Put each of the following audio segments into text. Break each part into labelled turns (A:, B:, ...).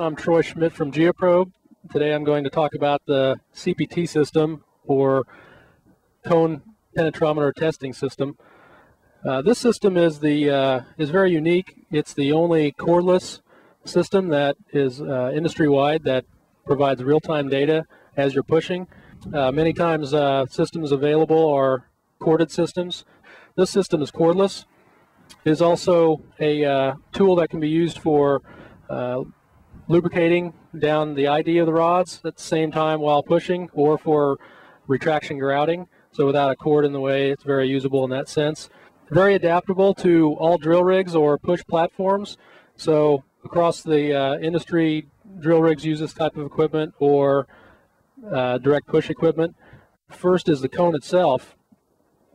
A: I'm Troy Schmidt from Geoprobe. Today I'm going to talk about the CPT system or cone penetrometer testing system. Uh, this system is the uh, is very unique. It's the only cordless system that is uh, industry-wide that provides real-time data as you're pushing. Uh, many times uh, systems available are corded systems. This system is cordless. It is also a uh, tool that can be used for lubricating down the ID of the rods at the same time while pushing or for retraction grouting. So without a cord in the way, it's very usable in that sense. Very adaptable to all drill rigs or push platforms. So across the uh, industry, drill rigs use this type of equipment or uh, direct push equipment. First is the cone itself.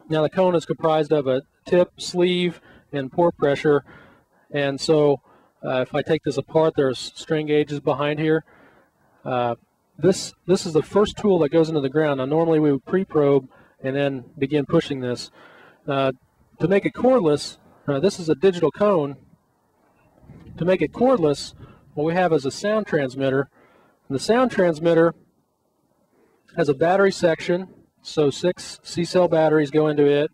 A: Now the cone is comprised of a tip, sleeve, and pore pressure. And so if I take this apart, there's strain gauges behind here. Uh, this this is the first tool that goes into the ground. Now normally we would pre-probe and then begin pushing this. Uh, to make it cordless, uh, this is a digital cone. To make it cordless, what we have is a sound transmitter. And the sound transmitter has a battery section, so six C-cell batteries go into it.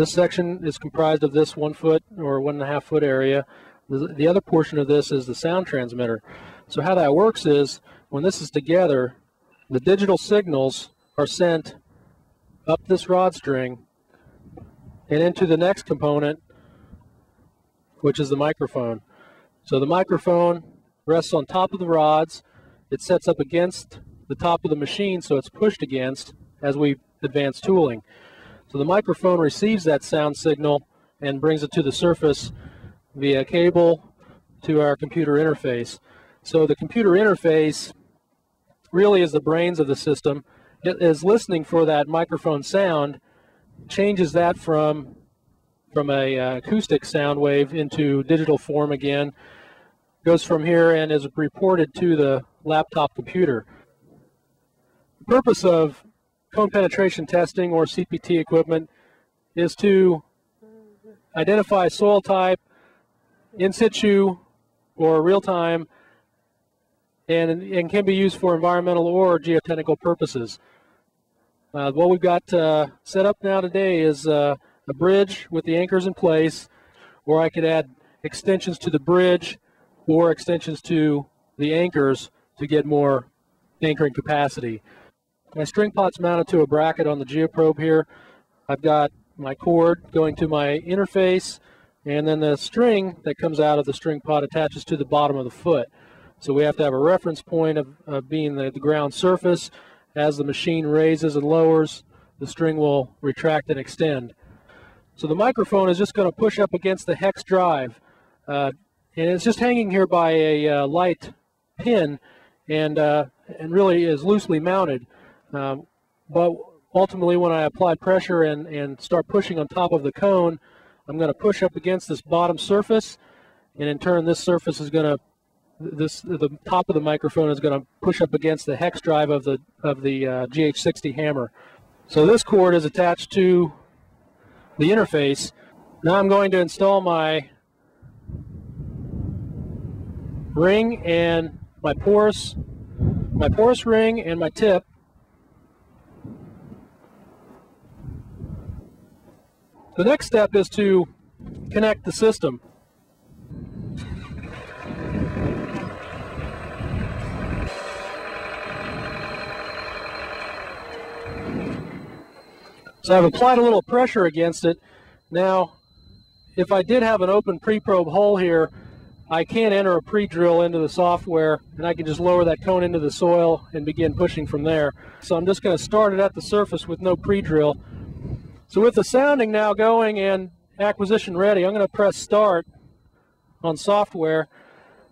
A: This section is comprised of this one foot or one and a half foot area. The, the other portion of this is the sound transmitter. So how that works is when this is together, the digital signals are sent up this rod string and into the next component, which is the microphone. So the microphone rests on top of the rods. It sets up against the top of the machine so it's pushed against as we advance tooling. So the microphone receives that sound signal and brings it to the surface via cable to our computer interface. So the computer interface really is the brains of the system. It is listening for that microphone sound, changes that from from a uh, acoustic sound wave into digital form again, goes from here and is reported to the laptop computer. The purpose of cone penetration testing or CPT equipment is to identify soil type in situ or real time and, and can be used for environmental or geotechnical purposes. Uh, what we've got uh, set up now today is uh, a bridge with the anchors in place or I could add extensions to the bridge or extensions to the anchors to get more anchoring capacity. My string pot's mounted to a bracket on the geoprobe here. I've got my cord going to my interface, and then the string that comes out of the string pot attaches to the bottom of the foot. So we have to have a reference point of, of being the, the ground surface. As the machine raises and lowers, the string will retract and extend. So the microphone is just going to push up against the hex drive. Uh, and it's just hanging here by a uh, light pin and, uh, and really is loosely mounted. Um, but ultimately, when I apply pressure and, and start pushing on top of the cone, I'm going to push up against this bottom surface, and in turn, this surface is going to this the top of the microphone is going to push up against the hex drive of the of the uh, GH60 hammer. So this cord is attached to the interface. Now I'm going to install my ring and my porous my porous ring and my tip The next step is to connect the system. So I've applied a little pressure against it. Now, if I did have an open pre-probe hole here, I can enter a pre-drill into the software and I can just lower that cone into the soil and begin pushing from there. So I'm just going to start it at the surface with no pre-drill so with the sounding now going and acquisition ready, I'm going to press start on software.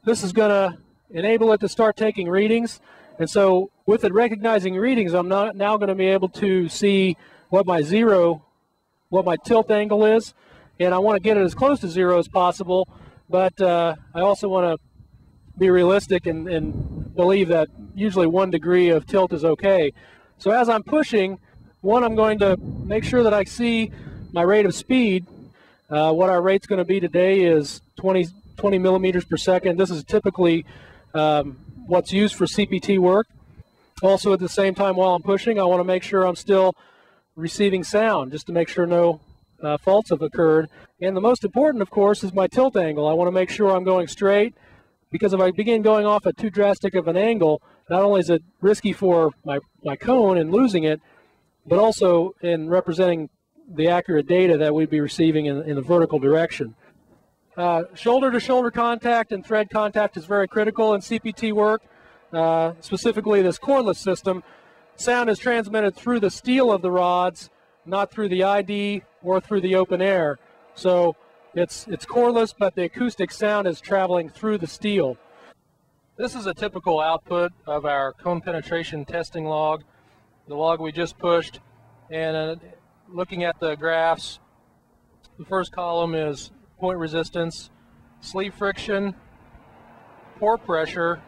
A: This is going to enable it to start taking readings. And so with it recognizing readings, I'm not now going to be able to see what my zero, what my tilt angle is. And I want to get it as close to zero as possible. But uh, I also want to be realistic and, and believe that usually one degree of tilt is okay. So as I'm pushing, one, I'm going to make sure that I see my rate of speed. Uh, what our rate's going to be today is 20, 20 millimeters per second. This is typically um, what's used for CPT work. Also, at the same time, while I'm pushing, I want to make sure I'm still receiving sound, just to make sure no uh, faults have occurred. And the most important, of course, is my tilt angle. I want to make sure I'm going straight, because if I begin going off at too drastic of an angle, not only is it risky for my, my cone and losing it, but also in representing the accurate data that we'd be receiving in, in the vertical direction. Uh, shoulder to shoulder contact and thread contact is very critical in CPT work, uh, specifically this cordless system. Sound is transmitted through the steel of the rods, not through the ID or through the open air. So it's, it's cordless, but the acoustic sound is traveling through the steel. This is a typical output of our cone penetration testing log, the log we just pushed. And uh, looking at the graphs, the first column is point resistance, sleeve friction, pore pressure,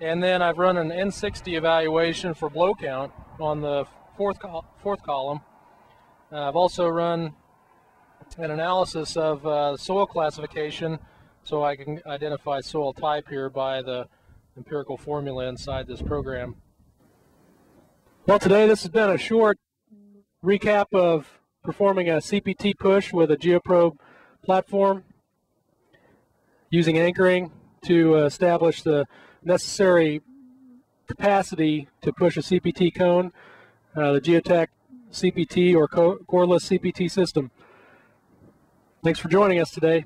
A: and then I've run an N60 evaluation for blow count on the fourth, col fourth column. Uh, I've also run an analysis of uh, soil classification so I can identify soil type here by the empirical formula inside this program. Well, today this has been a short recap of performing a CPT push with a GeoProbe platform using anchoring to establish the necessary capacity to push a CPT cone, uh, the Geotech CPT or cordless CPT system. Thanks for joining us today.